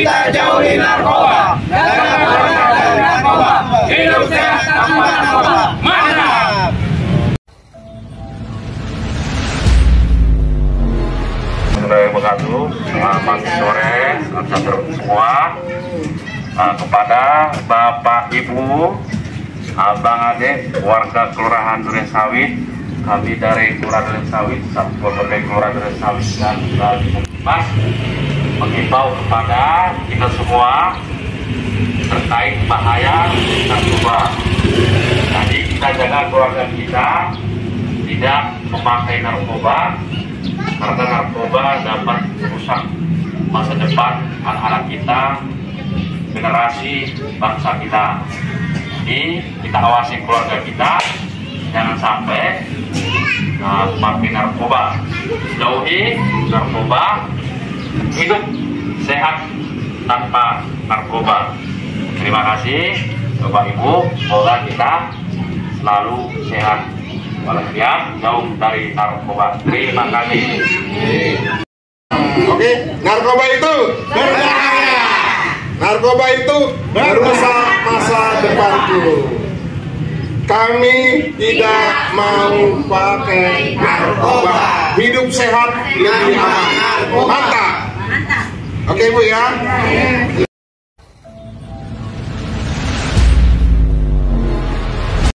kita jauhi narkoba. Wabarakatuh. Selamat sore, semua. Uh, kepada Bapak Ibu, Abang Adik, warga Kelurahan Duren Sawit, kami dari Kelurahan Duren Sawit, Satpol Kelurahan Duren Sawit dan Mas mengimbau kepada kita semua terkait bahaya narkoba. Jadi kita jaga keluarga kita tidak memakai narkoba karena narkoba dapat merusak masa depan anak-anak kita, generasi bangsa kita. Jadi kita awasi keluarga kita, jangan sampai nah, memakai narkoba. Jauhi narkoba, hidup sehat tanpa narkoba. Terima kasih Bapak Ibu, semoga kita selalu sehat walafiat jauh dari narkoba. Terima kasih. Oke, narkoba itu berbahaya. Narkoba itu merusak masa depanku. Kami tidak mau pakai narkoba. Hidup sehat lebih aman. Mantap. Oke Bu ya.